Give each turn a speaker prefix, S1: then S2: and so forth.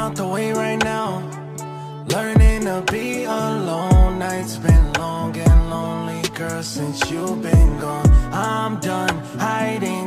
S1: out the way right now. Learning to be alone. Nights been long and lonely, girl, since you've been gone. I'm done hiding